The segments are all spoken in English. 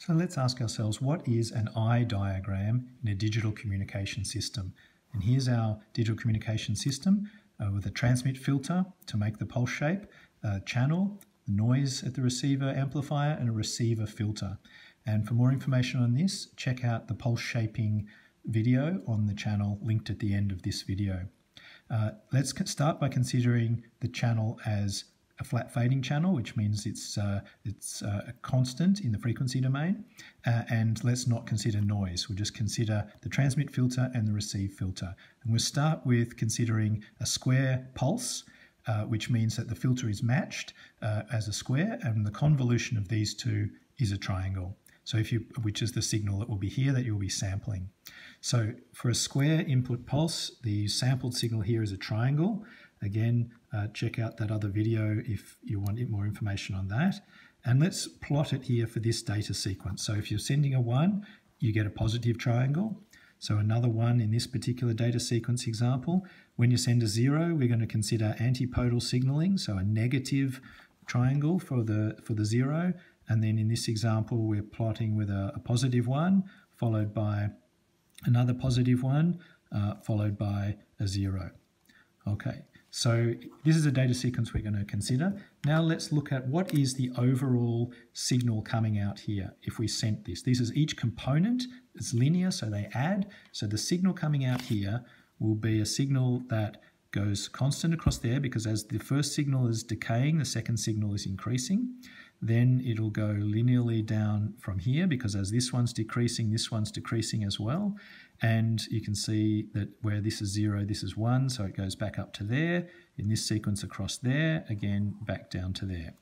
So let's ask ourselves, what is an eye diagram in a digital communication system? And here's our digital communication system uh, with a transmit filter to make the pulse shape, a channel, the noise at the receiver amplifier, and a receiver filter. And for more information on this, check out the pulse shaping video on the channel linked at the end of this video. Uh, let's start by considering the channel as a flat fading channel, which means it's uh, it's uh, a constant in the frequency domain. Uh, and let's not consider noise. We'll just consider the transmit filter and the receive filter. And we'll start with considering a square pulse, uh, which means that the filter is matched uh, as a square, and the convolution of these two is a triangle. So if you, which is the signal that will be here that you'll be sampling. So for a square input pulse, the sampled signal here is a triangle. Again, uh, check out that other video if you want more information on that. And let's plot it here for this data sequence. So if you're sending a 1, you get a positive triangle. So another 1 in this particular data sequence example. When you send a 0, we're going to consider antipodal signaling, so a negative triangle for the, for the 0. And then in this example, we're plotting with a, a positive 1, followed by another positive 1, uh, followed by a 0. Okay, so this is a data sequence we're going to consider. Now let's look at what is the overall signal coming out here if we sent this. This is each component, it's linear, so they add. So the signal coming out here will be a signal that goes constant across there because as the first signal is decaying, the second signal is increasing. Then it'll go linearly down from here because as this one's decreasing, this one's decreasing as well. And you can see that where this is zero, this is one, so it goes back up to there. In this sequence across there, again, back down to there.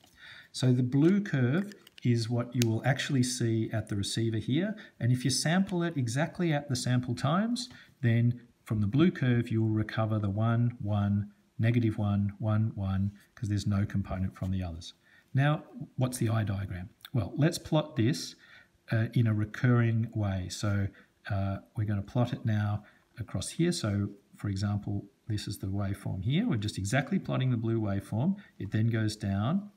So the blue curve is what you will actually see at the receiver here. And if you sample it exactly at the sample times, then from the blue curve, you will recover the 1, 1, negative 1, 1, 1, because there's no component from the others. Now, what's the eye diagram? Well, let's plot this uh, in a recurring way. So uh, we're going to plot it now across here. So, for example, this is the waveform here. We're just exactly plotting the blue waveform. It then goes down,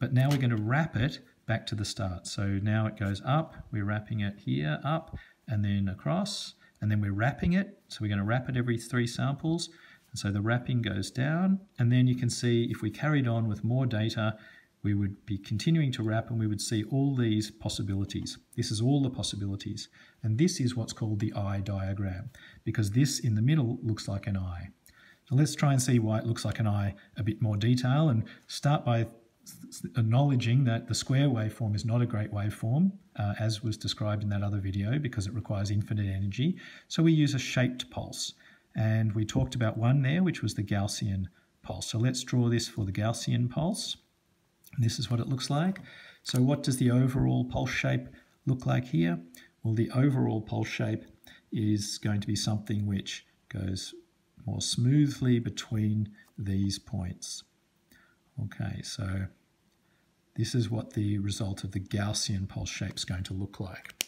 but now we're going to wrap it back to the start. So now it goes up, we're wrapping it here, up, and then across, and then we're wrapping it. So we're going to wrap it every three samples. And so the wrapping goes down, and then you can see if we carried on with more data, we would be continuing to wrap and we would see all these possibilities. This is all the possibilities. And this is what's called the eye diagram, because this in the middle looks like an eye. Let's try and see why it looks like an eye a bit more detail and start by acknowledging that the square waveform is not a great waveform, uh, as was described in that other video, because it requires infinite energy. So we use a shaped pulse. And we talked about one there, which was the Gaussian pulse. So let's draw this for the Gaussian pulse. This is what it looks like. So what does the overall pulse shape look like here? Well, the overall pulse shape is going to be something which goes more smoothly between these points. Okay, so this is what the result of the Gaussian pulse shape is going to look like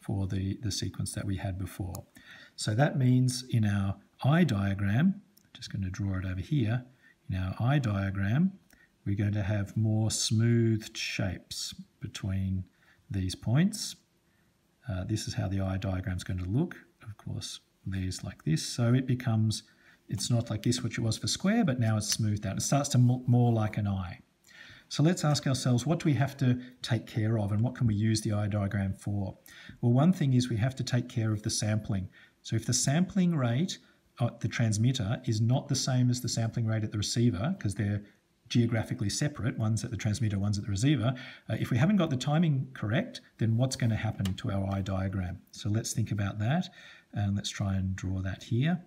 for the, the sequence that we had before. So that means in our eye diagram, just going to draw it over here, in our eye diagram, we're going to have more smoothed shapes between these points. Uh, this is how the eye diagram is going to look. Of course, these like this. So it becomes, it's not like this, which it was for square, but now it's smoothed out. It starts to look more like an eye. So let's ask ourselves, what do we have to take care of and what can we use the eye diagram for? Well, one thing is we have to take care of the sampling. So if the sampling rate at the transmitter is not the same as the sampling rate at the receiver, because they're geographically separate, one's at the transmitter, one's at the receiver, uh, if we haven't got the timing correct, then what's going to happen to our eye diagram? So let's think about that and let's try and draw that here.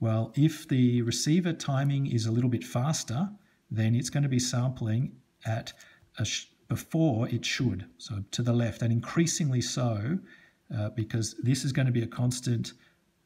Well, if the receiver timing is a little bit faster, then it's going to be sampling at before it should, so to the left, and increasingly so uh, because this is going to be a constant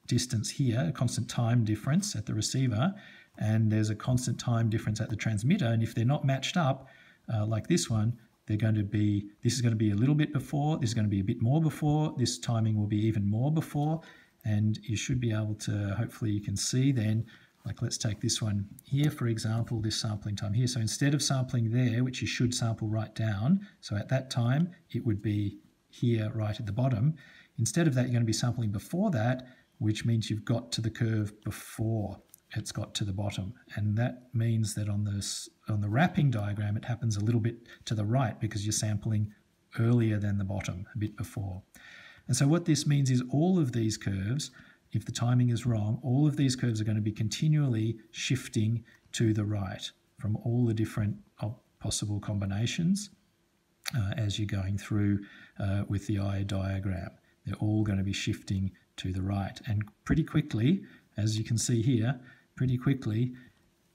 distance here, a constant time difference at the receiver, and there's a constant time difference at the transmitter. And if they're not matched up, uh, like this one, they're going to be, this is going to be a little bit before, this is going to be a bit more before, this timing will be even more before, and you should be able to, hopefully you can see then, like let's take this one here, for example, this sampling time here. So instead of sampling there, which you should sample right down, so at that time, it would be here right at the bottom. Instead of that, you're going to be sampling before that, which means you've got to the curve before it's got to the bottom. And that means that on this on the wrapping diagram, it happens a little bit to the right because you're sampling earlier than the bottom, a bit before. And so what this means is all of these curves, if the timing is wrong, all of these curves are going to be continually shifting to the right from all the different possible combinations uh, as you're going through uh, with the eye diagram. They're all going to be shifting to the right. And pretty quickly, as you can see here, pretty quickly,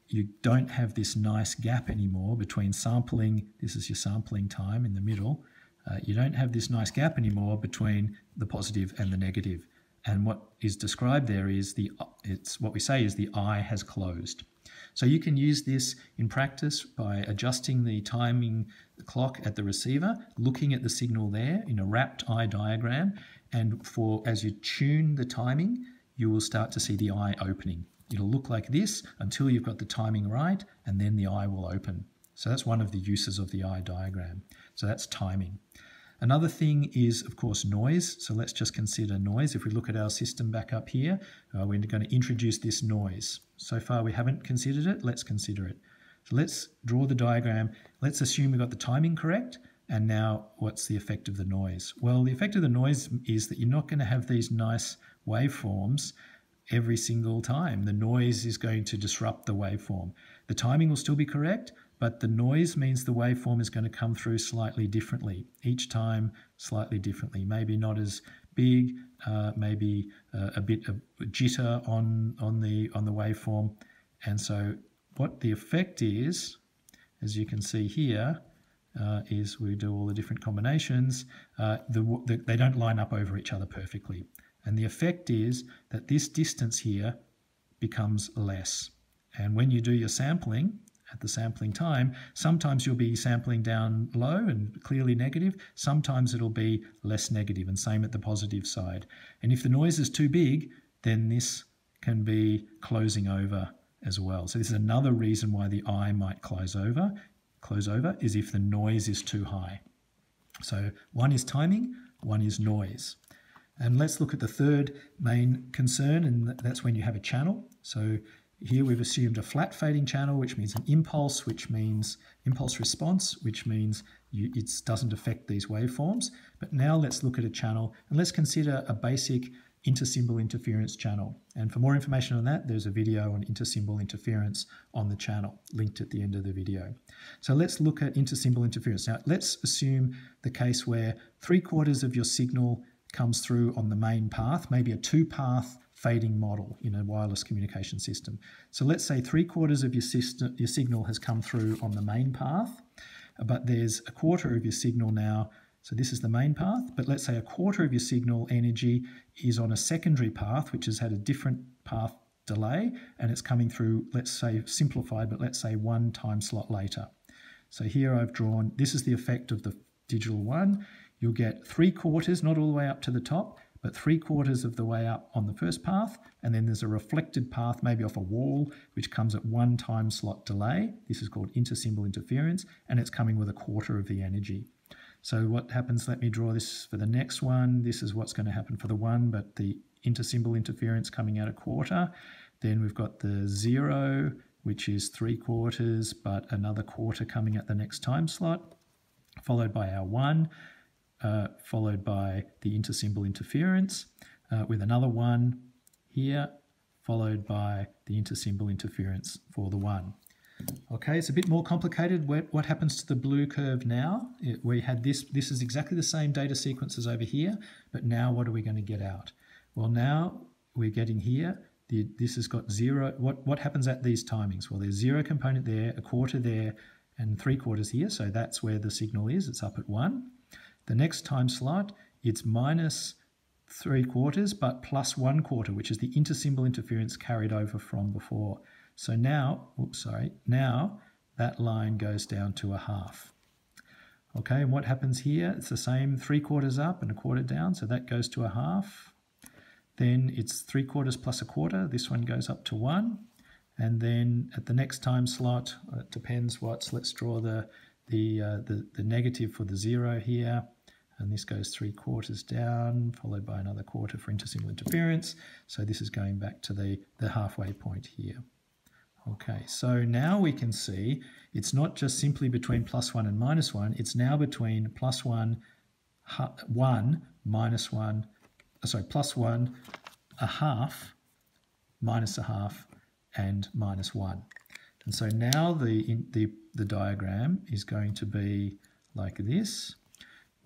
you don't have this nice gap anymore between sampling, this is your sampling time in the middle, uh, you don't have this nice gap anymore between the positive and the negative. And what is described there is the, it's what we say is the eye has closed. So you can use this in practice by adjusting the timing clock at the receiver, looking at the signal there in a wrapped eye diagram, and for as you tune the timing, you will start to see the eye opening. It'll look like this until you've got the timing right, and then the eye will open. So that's one of the uses of the eye diagram. So that's timing. Another thing is, of course, noise. So let's just consider noise. If we look at our system back up here, uh, we're going to introduce this noise. So far we haven't considered it, let's consider it. So let's draw the diagram. Let's assume we've got the timing correct. And now what's the effect of the noise? Well, the effect of the noise is that you're not going to have these nice waveforms every single time. The noise is going to disrupt the waveform. The timing will still be correct, but the noise means the waveform is going to come through slightly differently, each time slightly differently. Maybe not as big, uh, maybe uh, a bit of jitter on, on, the, on the waveform. And so what the effect is, as you can see here, uh, is we do all the different combinations, uh, the, the, they don't line up over each other perfectly. And the effect is that this distance here becomes less. And when you do your sampling, at the sampling time, sometimes you'll be sampling down low and clearly negative, sometimes it'll be less negative, and same at the positive side. And if the noise is too big, then this can be closing over as well. So this is another reason why the eye might close over, close over is if the noise is too high. So one is timing, one is noise. And let's look at the third main concern, and that's when you have a channel. So here we've assumed a flat fading channel, which means an impulse, which means impulse response, which means it doesn't affect these waveforms. But now let's look at a channel and let's consider a basic intersymbol interference channel. And for more information on that, there's a video on intersymbol interference on the channel, linked at the end of the video. So let's look at intersymbol interference. Now let's assume the case where three quarters of your signal comes through on the main path, maybe a two path fading model in a wireless communication system. So let's say three quarters of your, system, your signal has come through on the main path, but there's a quarter of your signal now. So this is the main path, but let's say a quarter of your signal energy is on a secondary path, which has had a different path delay, and it's coming through, let's say simplified, but let's say one time slot later. So here I've drawn, this is the effect of the digital one. You'll get three quarters, not all the way up to the top, but three quarters of the way up on the first path, and then there's a reflected path, maybe off a wall, which comes at one time slot delay. This is called intersymbol interference, and it's coming with a quarter of the energy. So what happens, let me draw this for the next one. This is what's going to happen for the one, but the intersymbol interference coming out a quarter. Then we've got the zero, which is three quarters, but another quarter coming at the next time slot, followed by our one, uh, followed by the intersymbol interference uh, with another one here, followed by the intersymbol interference for the one. Okay, it's a bit more complicated. What happens to the blue curve now? It, we had this, this is exactly the same data sequence as over here, but now what are we going to get out? Well, now we're getting here, the, this has got zero. What, what happens at these timings? Well, there's zero component there, a quarter there, and three quarters here, so that's where the signal is. It's up at one. The next time slot, it's minus three quarters, but plus one quarter, which is the intersymbol interference carried over from before. So now, oops, sorry, now that line goes down to a half. Okay, and what happens here? It's the same three quarters up and a quarter down, so that goes to a half. Then it's three quarters plus a quarter. This one goes up to one. And then at the next time slot, it depends what's, let's draw the, the, uh, the, the negative for the zero here. And this goes three quarters down, followed by another quarter for intersymbol interference. So this is going back to the, the halfway point here. Okay, so now we can see it's not just simply between plus 1 and minus 1, it's now between plus 1, 1, minus 1, uh, sorry, plus 1, a half, minus a half, and minus 1. And so now the, the, the diagram is going to be like this,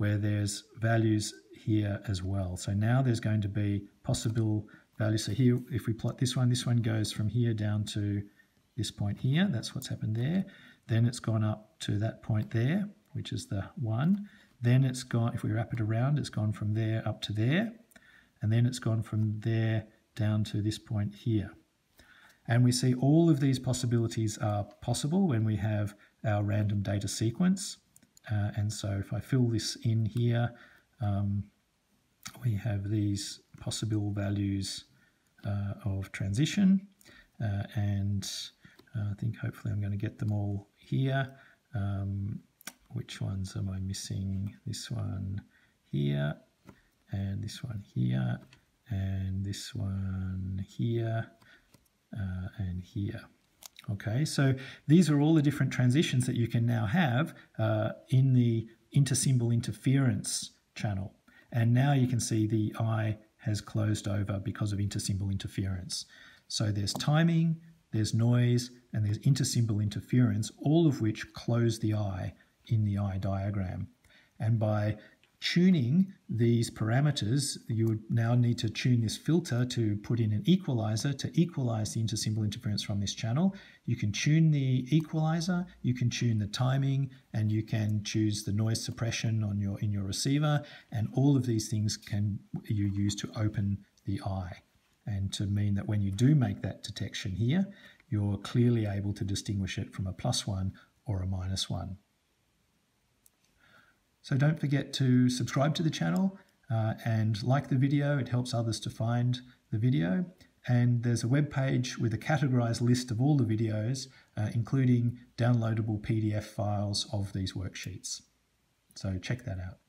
where there's values here as well. So now there's going to be possible values. So here, if we plot this one, this one goes from here down to this point here. That's what's happened there. Then it's gone up to that point there, which is the 1. Then it's gone, if we wrap it around, it's gone from there up to there. And then it's gone from there down to this point here. And we see all of these possibilities are possible when we have our random data sequence. Uh, and so if I fill this in here, um, we have these possible values uh, of transition. Uh, and uh, I think hopefully I'm going to get them all here. Um, which ones am I missing? This one here, and this one here, and this one here, uh, and here. Okay, so these are all the different transitions that you can now have uh, in the intersymbol interference channel. And now you can see the eye has closed over because of intersymbol interference. So there's timing, there's noise, and there's intersymbol interference, all of which close the eye in the eye diagram. And by tuning these parameters, you would now need to tune this filter to put in an equalizer to equalize the intersymbol interference from this channel. You can tune the equalizer, you can tune the timing, and you can choose the noise suppression on your in your receiver, and all of these things can you use to open the eye and to mean that when you do make that detection here, you're clearly able to distinguish it from a plus one or a minus one. So don't forget to subscribe to the channel uh, and like the video. It helps others to find the video. And there's a web page with a categorized list of all the videos, uh, including downloadable PDF files of these worksheets. So check that out.